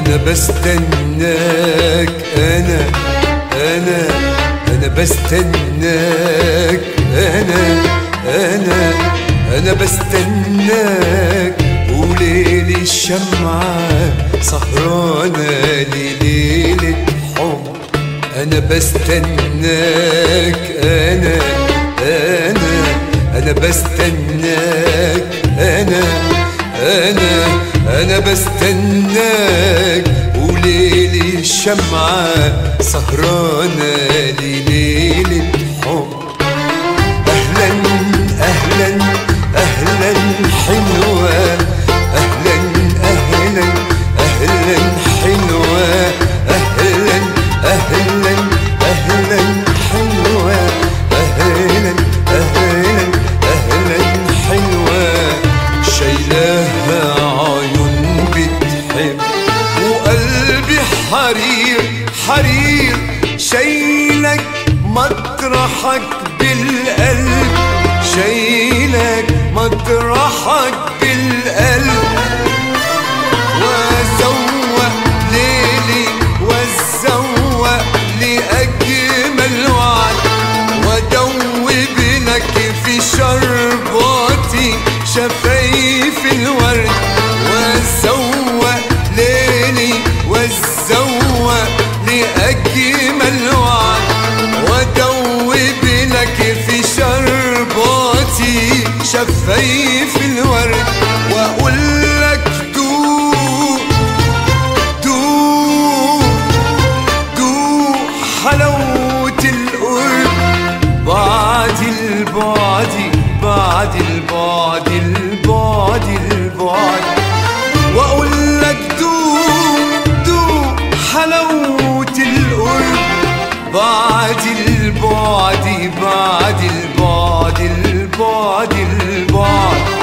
بستناك أنا أنا أنا بستناك أنا أنا أنا بستناك. وليل الشمعة سهرانة لليلة حب. أنا بستناك أنا أنا أنا بستناك أنا. أنا أنا بستناك. وليل الشمعة سهرانة لليلة حرير شايلك مطرحك بالقلب. شايلك مطرحك بالقلب. وازوق ليلي وازوق لأجمل وعد. وأدوب لك في شرباتي شفايف وعد وادوب لك في شرباتي شفايف الورد وأقول لك دوق دوق دوق حلاوة القرب بعد البعد بعد البعد بعد البعد بعد البعد البعد البعد.